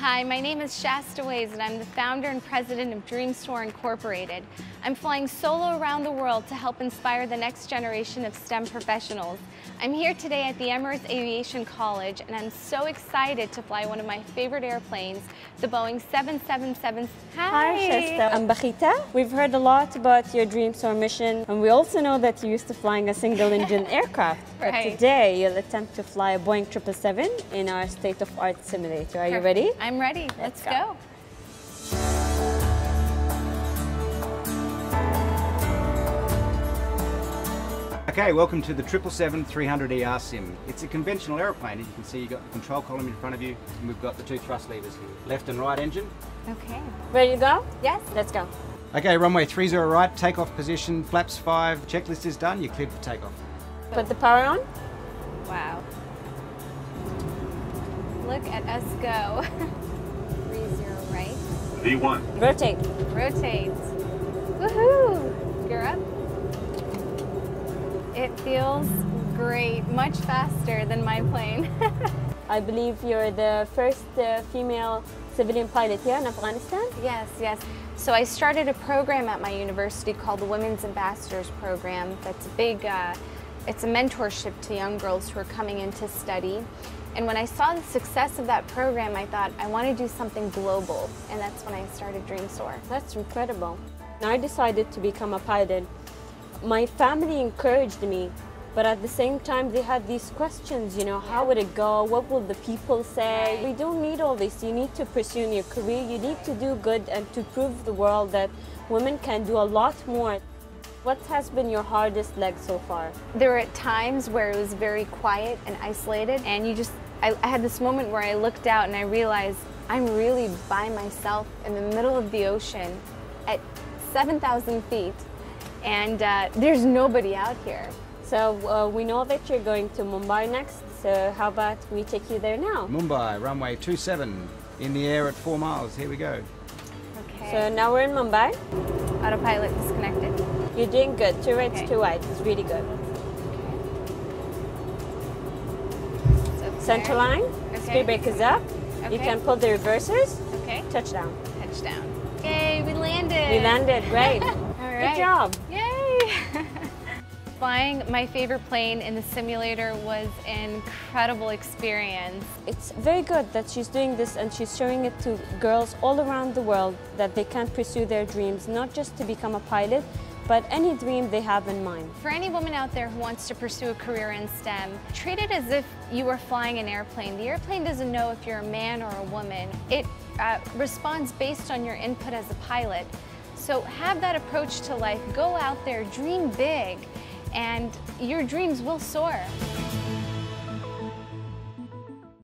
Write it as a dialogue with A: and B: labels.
A: Hi, my name is Shaesta Waiz and I'm the founder and president of Dreams Soar Incorporated. I'm flying solo around the world to help inspire the next generation of STEM professionals. I'm here today at the Emirates Aviation College and I'm so excited to fly one of my favorite airplanes, the Boeing 777. Hi!
B: Hi, Shaesta. I'm Bhakita. We've heard a lot about your Dreams Soar mission and we also know that you're used to flying a single-engine aircraft.
A: Right.
B: But today you'll attempt to fly a Boeing 777 in our state-of-art simulator. Are you ready?
A: I'm ready. Let's,
B: Let's go.
A: go.
C: Okay, welcome to the 777-300ER E sim. It's a conventional aeroplane. As you can see, you've got the control column in front of you, and we've got the two thrust levers here. Left and right engine.
A: Okay.
B: Ready to go?
A: Yes.
B: Let's go.
C: Okay, runway 30 right, takeoff position, flaps 5, checklist is done, you're cleared for takeoff.
B: Put the power on.
A: Wow. Look at us go. Three zero right.
D: V1.
B: Rotate.
A: Rotate. Woohoo! Gear up. It feels great, much faster than my plane.
B: I believe you're the first uh, female civilian pilot here in Afghanistan.
A: yes, yes. So I started a program at my university called the Women's Ambassadors Program. That's a big, uh, it's a mentorship to young girls who are coming in to study. And when I saw the success of that program, I thought I want to do something global. And that's when I started Dreams Soar.
B: That's incredible. I decided to become a pilot. My family encouraged me, but at the same time, they had these questions you know, how would it go? What will the people say? We don't need all this. You need to pursue your career, you need to do good and to prove the world that women can do a lot more. What has been your hardest leg so far?
A: There were times where it was very quiet and isolated, and you just, I, I had this moment where I looked out and I realized I'm really by myself in the middle of the ocean at 7,000 feet, and uh, there's nobody out here.
B: So uh, we know that you're going to Mumbai next, so how about we take you there now?
C: Mumbai, runway 27, in the air at 4 miles, here we go.
A: Okay.
B: So now we're in Mumbai.
A: Autopilot disconnected.
B: You're doing good. Two rights,
A: Okay.
B: two wide. It's really good.
A: So
B: Center line.
A: Okay.
B: Speed brake is up. You can pull the reversers.
A: Okay.
B: Touchdown.
A: Touchdown. Yay, we landed.
B: We landed. Great.
A: All right.
B: Good job.
A: Yay! Flying my favorite plane in the simulator was an incredible experience.
B: It's very good that she's doing this and she's showing it to girls all around the world that they can pursue their dreams, not just to become a pilot, but any dream they have in mind.
A: For any woman out there who wants to pursue a career in STEM, treat it as if you were flying an airplane. The airplane doesn't know if you're a man or a woman. It uh, responds based on your input as a pilot. So have that approach to life. Go out there, dream big, and your dreams will soar.